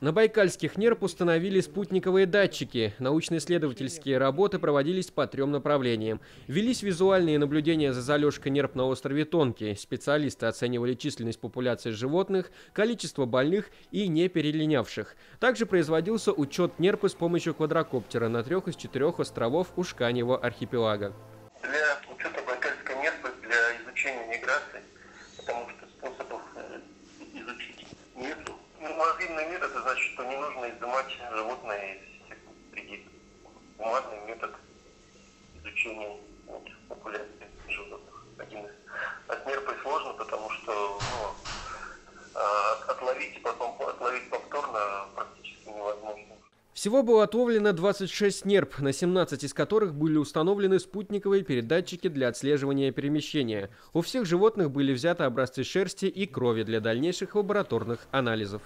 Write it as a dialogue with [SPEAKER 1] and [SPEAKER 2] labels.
[SPEAKER 1] На байкальских нерп установили спутниковые датчики. Научно-исследовательские работы проводились по трем направлениям. Велись визуальные наблюдения за залежкой нерп на острове Тонкий. Специалисты оценивали численность популяции животных, количество больных и не перелинявших. Также производился учет нерпы с помощью квадрокоптера на трех из четырех островов Ушканьего архипелага.
[SPEAKER 2] Для учета байкальской нерпы, для изучения миграции, животное из всех среди. Гуманный метод изучения вот, популяции животных. Один из. С нерпой сложно, потому что ну, а, отловить потом отловить повторно практически невозможно.
[SPEAKER 1] Всего было отловлено 26 нерп, на 17 из которых были установлены спутниковые передатчики для отслеживания перемещения. У всех животных были взяты образцы шерсти и крови для дальнейших лабораторных анализов.